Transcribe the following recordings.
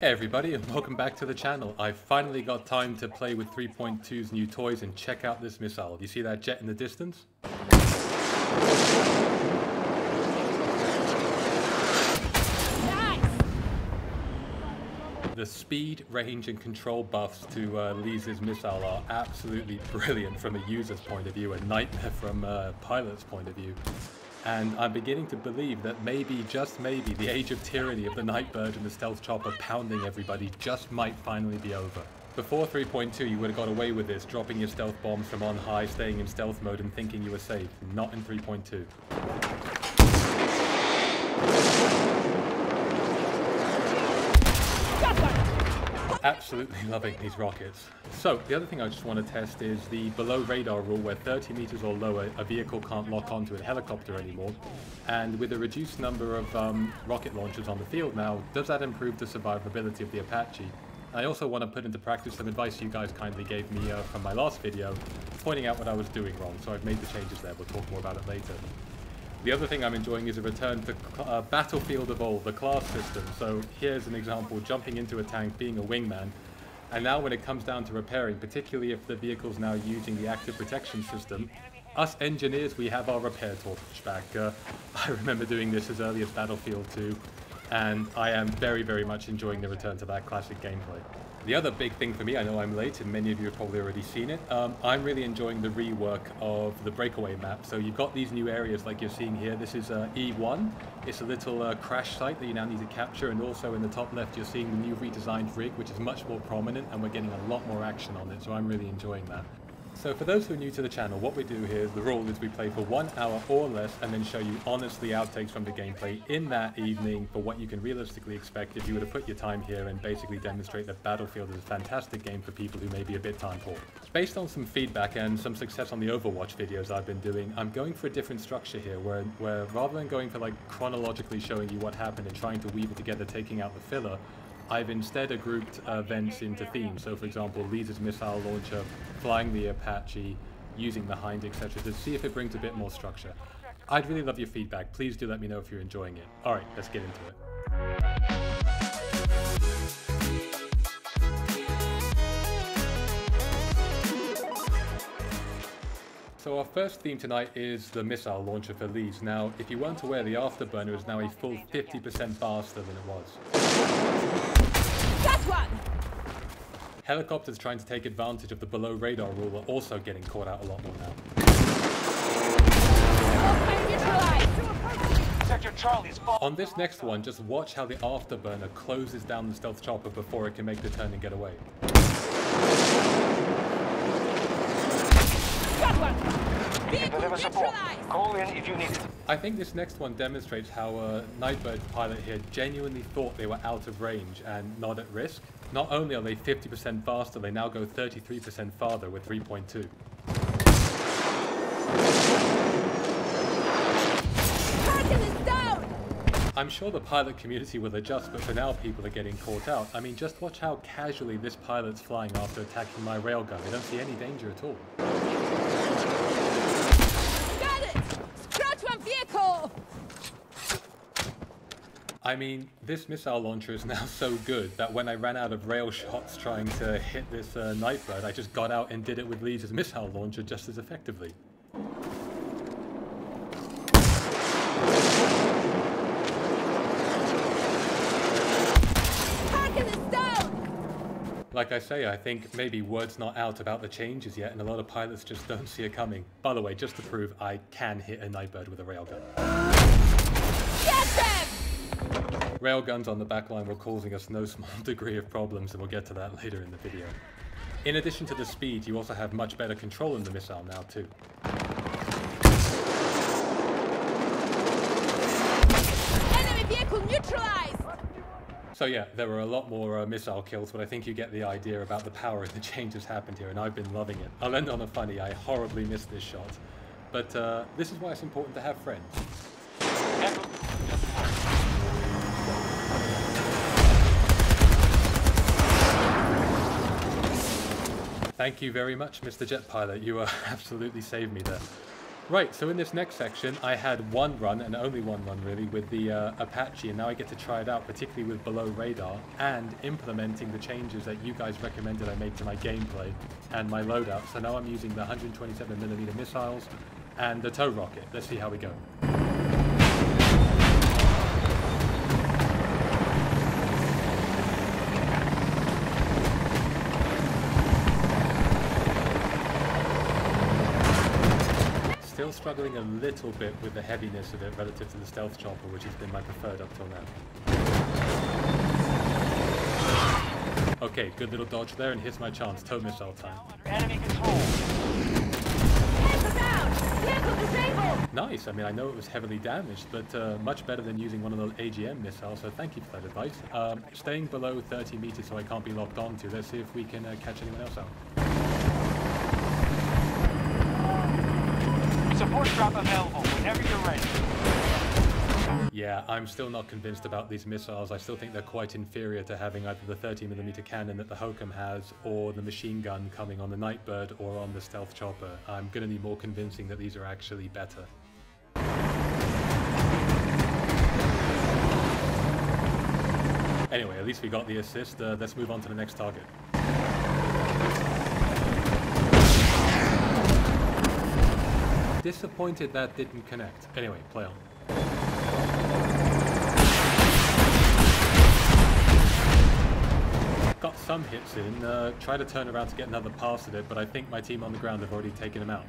Hey everybody and welcome back to the channel. I finally got time to play with 3.2's new toys and check out this missile. Do you see that jet in the distance? Nice! The speed, range and control buffs to uh, Lis' missile are absolutely brilliant from a user's point of view, a nightmare from a pilot's point of view. And I'm beginning to believe that maybe, just maybe, the age of tyranny of the Nightbird and the Stealth Chopper pounding everybody just might finally be over. Before 3.2, you would have got away with this, dropping your stealth bombs from on high, staying in stealth mode and thinking you were safe. Not in 3.2. Got one! Absolutely loving these rockets. So, the other thing I just want to test is the below radar rule where 30 meters or lower a vehicle can't lock onto a helicopter anymore. And with a reduced number of um, rocket launchers on the field now, does that improve the survivability of the Apache? I also want to put into practice some advice you guys kindly gave me uh, from my last video, pointing out what I was doing wrong, so I've made the changes there, we'll talk more about it later. The other thing I'm enjoying is a return to uh, Battlefield of old, the class system. So here's an example, jumping into a tank, being a wingman. And now when it comes down to repairing, particularly if the vehicle's now using the active protection system, us engineers, we have our repair torch back. Uh, I remember doing this as early as Battlefield 2, and I am very, very much enjoying the return to that classic gameplay. The other big thing for me, I know I'm late and many of you have probably already seen it, um, I'm really enjoying the rework of the breakaway map. So you've got these new areas like you're seeing here. This is uh, E1. It's a little uh, crash site that you now need to capture and also in the top left you're seeing the new redesigned rig which is much more prominent and we're getting a lot more action on it so I'm really enjoying that. So for those who are new to the channel, what we do here is the rule is we play for one hour or less and then show you honestly outtakes from the gameplay in that evening for what you can realistically expect if you were to put your time here and basically demonstrate that Battlefield is a fantastic game for people who may be a bit time poor. Based on some feedback and some success on the Overwatch videos I've been doing, I'm going for a different structure here where, where rather than going for like chronologically showing you what happened and trying to weave it together taking out the filler, I've instead grouped events into themes. So, for example, Lis' missile launcher, flying the Apache, using the Hind, etc., to see if it brings a bit more structure. I'd really love your feedback. Please do let me know if you're enjoying it. All right, let's get into it. So our first theme tonight is the missile launcher for Leeds. Now, if you weren't aware, the Afterburner is now a full 50% faster than it was. Helicopters trying to take advantage of the below radar rule are also getting caught out a lot more now. On this next one, just watch how the Afterburner closes down the stealth chopper before it can make the turn and get away. Got one! You can Vehicle deliver support. neutralized! Call in if you need it. I think this next one demonstrates how a Nightbird pilot here genuinely thought they were out of range and not at risk. Not only are they 50% faster, they now go 33% farther with 3.2. Target is down! I'm sure the pilot community will adjust, but for now people are getting caught out. I mean, just watch how casually this pilot's flying after attacking my railgun. They don't see any danger at all. Got it! Scratch one vehicle! I mean, this missile launcher is now so good that when I ran out of rail shots trying to hit this uh, Nightbird, I just got out and did it with Lis' missile launcher just as effectively. Target is down! Like I say, I think maybe word's not out about the changes yet, and a lot of pilots just don't see it coming. By the way, just to prove I can hit a Nightbird with a railgun. Get them! Railguns on the backline were causing us no small degree of problems, and we'll get to that later in the video. In addition to the speed, you also have much better control in the missile now too. Enemy vehicle neutralized! So yeah, there were a lot more uh, missile kills, but I think you get the idea about the power and the changes happened here, and I've been loving it. I'll end on a funny, I horribly missed this shot. But uh, this is why it's important to have friends. Thank you very much, Mr. Jet Pilot. You uh, absolutely saved me there. Right, so in this next section, I had one run, and only one run really, with the uh, Apache, and now I get to try it out, particularly with below radar, and implementing the changes that you guys recommended I make to my gameplay and my loadout. So now I'm using the 127mm missiles and the TOW rocket. Let's see how we go. Still struggling a little bit with the heaviness of it relative to the stealth chopper, which has been my preferred up till now. Okay, good little dodge there, and here's my chance. TOW missile time. Nice. I mean, I know it was heavily damaged, but uh, much better than using one of those AGM missiles, so thank you for that advice. Um, staying below 30 meters so I can't be locked onto. Let's see if we can uh, catch anyone else out. Support drop available whenever you're ready. Yeah, I'm still not convinced about these missiles. I still think they're quite inferior to having either the 30mm cannon that the Hokum has or the machine gun coming on the Nightbird or on the Stealth Chopper. I'm to need more convincing that these are actually better. Anyway, at least we got the assist. Uh, let's move on to the next target. Disappointed that didn't connect. Anyway, play on. Got some hits in, uh, try to turn around to get another pass at it, but I think my team on the ground have already taken him out.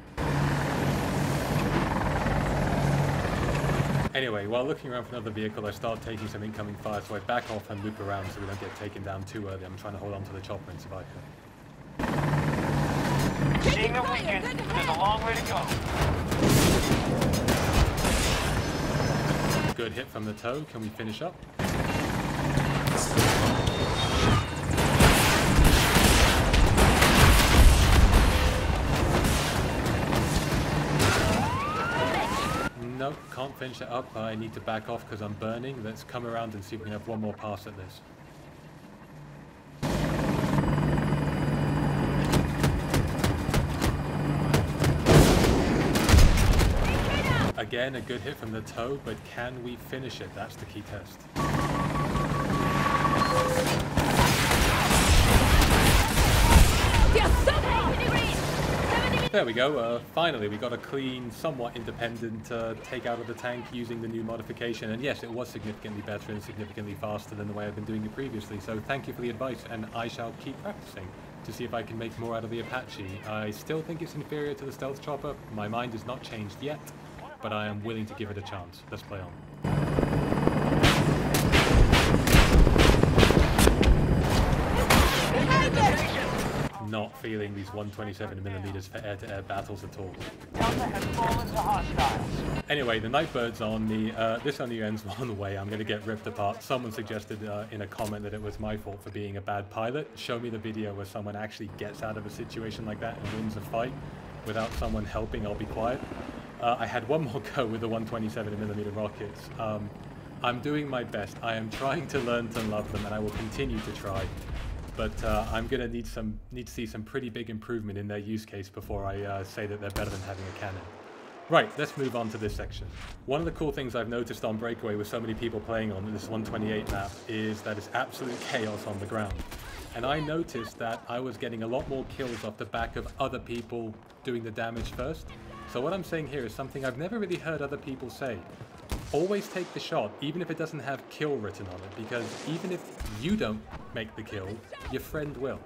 Anyway, while looking around for another vehicle, I start taking some incoming fire, so I back off and loop around so we don't get taken down too early. I'm trying to hold on to the chopper and survive. Seeing fire, weekend, there's a long way to go. Good hit from the TOW. Can we finish up? Nope, can't finish it up. I need to back off because I'm burning. Let's come around and see if we can have one more pass at this. Again, a good hit from the TOW, but can we finish it? That's the key test. Yes, so 70 degrees! 70 There we go. Uh, finally, we got a clean, somewhat independent uh, take out of the tank using the new modification. And yes, it was significantly better and significantly faster than the way I've been doing it previously. So thank you for the advice, and I shall keep practicing to see if I can make more out of the Apache. I still think it's inferior to the Stealth Chopper. My mind is not changed yet, but I am willing to give it a chance. Let's play on. Not feeling these 127mm for air-to-air battles at all. Anyway, the Nightbird's on me. Uh, this only ends one way. I'm going to get ripped apart. Someone suggested uh, in a comment that it was my fault for being a bad pilot. Show me the video where someone actually gets out of a situation like that and wins a fight without someone helping. I'll be quiet. Uh, I had one more go with the 127mm rockets. Um, I'm doing my best. I am trying to learn to love them, and I will continue to try. But uh, I'm going to need some need to see some pretty big improvement in their use case before I uh, say that they're better than having a cannon. Right, let's move on to this section. One of the cool things I've noticed on Breakaway with so many people playing on this 128 map is that it's absolute chaos on the ground. And I noticed that I was getting a lot more kills off the back of other people doing the damage first. So what I'm saying here is something I've never really heard other people say. Always take the shot, even if it doesn't have kill written on it, because even if you don't make the kill, your friend will.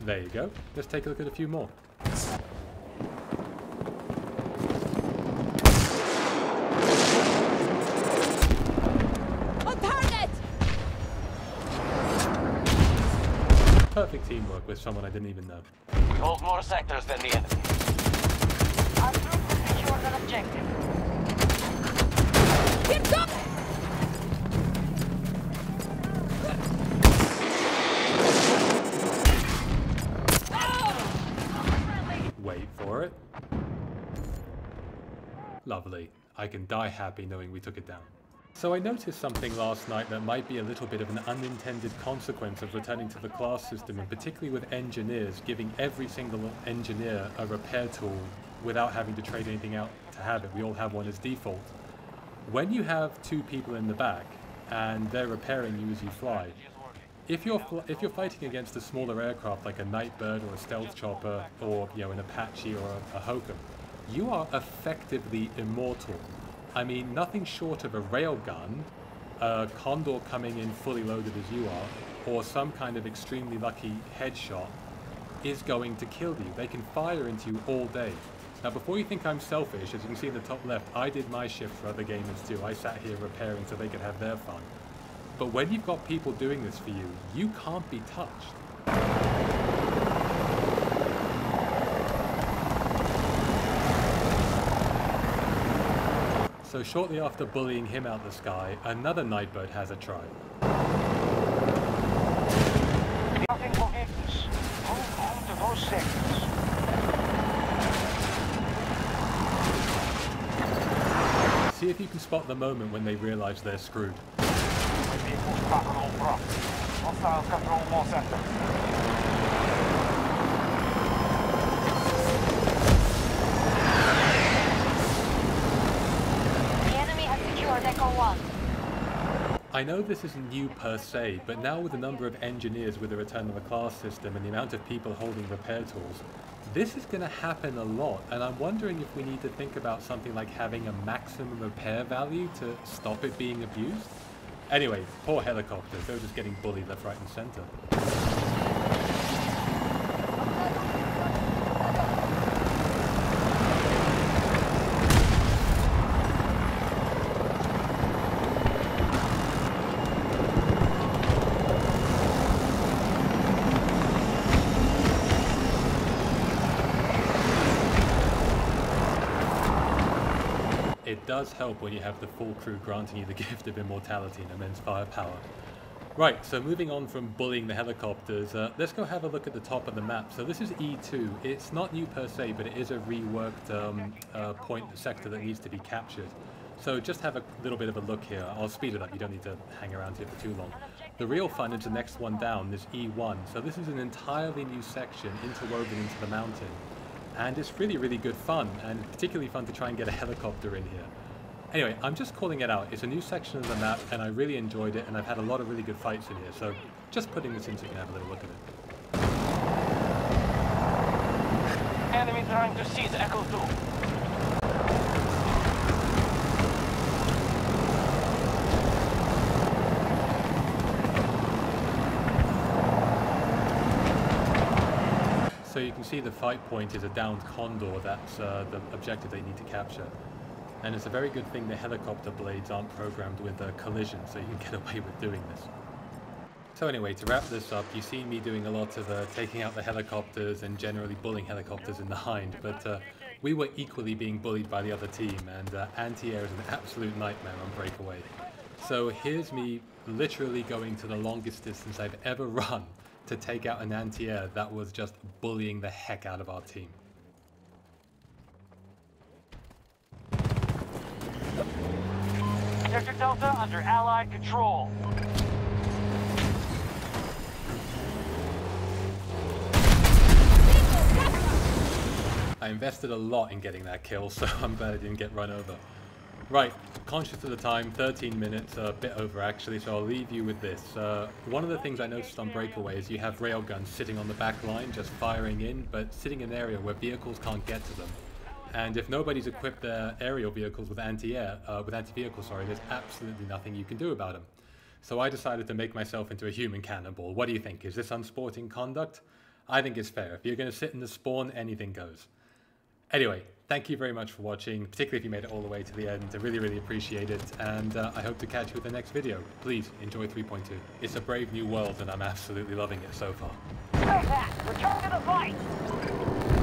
There you go. Let's take a look at a few more. Perfect teamwork with someone I didn't even know. We hold more sectors than the enemy. Our troops have secured an objective. Keep going! Wait for it. Lovely. I can die happy knowing we took it down. So I noticed something last night that might be a little bit of an unintended consequence of returning to the class system, and particularly with engineers, giving every single engineer a repair tool without having to trade anything out to have it. We all have one as default. When you have two people in the back and they're repairing you as you fly, if you're if you're fighting against a smaller aircraft like a Nightbird or a stealth chopper or you know an Apache or a, a Hokum, you are effectively immortal I mean, nothing short of a railgun, a Condor coming in fully loaded as you are, or some kind of extremely lucky headshot is going to kill you. They can fire into you all day. Now, before you think I'm selfish, as you can see in the top left, I did my shift for other gamers too. I sat here repairing so they could have their fun. But when you've got people doing this for you, you can't be touched. So shortly after bullying him out the sky, another Nightbird has a try. Nothing home to those sectors. See if you can spot the moment when they realize they're screwed. Vehicles back on all fronts. Hostiles control more sectors. The enemy has secured Echo 1. I know this isn't new per se, but now with the number of engineers with the return of the class system and the amount of people holding repair tools, this is going to happen a lot, and I'm wondering if we need to think about something like having a maximum repair value to stop it being abused? Anyway, poor helicopters, they're just getting bullied left, right and centre. It does help when you have the full crew granting you the gift of immortality and immense firepower. Right, so moving on from bullying the helicopters, uh, let's go have a look at the top of the map. So this is E2. It's not new per se, but it is a reworked um, uh, point sector that needs to be captured. So just have a little bit of a look here. I'll speed it up, you don't need to hang around here for too long. The real fun is the next one down, this E1. So this is an entirely new section interwoven into the mountain. And it's really, really good fun, and particularly fun to try and get a helicopter in here. Anyway, I'm just calling it out. It's a new section of the map, and I really enjoyed it, and I've had a lot of really good fights in here. So just putting this in so you can have a little look at it. Enemy trying to seize Echo 2. So you can see the fight point is a downed condor. That's uh, the objective they need to capture. And it's a very good thing the helicopter blades aren't programmed with a collision, so you can get away with doing this. So anyway, to wrap this up, you see me doing a lot of uh, taking out the helicopters and generally bullying helicopters in the hind, but uh, we were equally being bullied by the other team, and uh, anti-air is an absolute nightmare on breakaway. So here's me literally going to the longest distance I've ever run to take out an anti-air that was just bullying the heck out of our team. Sector Delta under Allied control. I invested a lot in getting that kill, so I'm glad I didn't get run over. Right, conscious of the time, 13 minutes, a bit over actually, so I'll leave you with this. Uh, one of the things I noticed on Breakaway is you have railguns sitting on the back line, just firing in, but sitting in an area where vehicles can't get to them. And if nobody's equipped their aerial vehicles with anti-air, uh, with anti-vehicle, sorry, there's absolutely nothing you can do about them. So I decided to make myself into a human cannonball. What do you think? Is this unsporting conduct? I think it's fair. If you're going to sit in the spawn, anything goes. Anyway, thank you very much for watching, particularly if you made it all the way to the end. I really, really appreciate it, and uh, I hope to catch you with the next video. Please, enjoy 3.2. It's a brave new world, and I'm absolutely loving it so far. Return to the fight!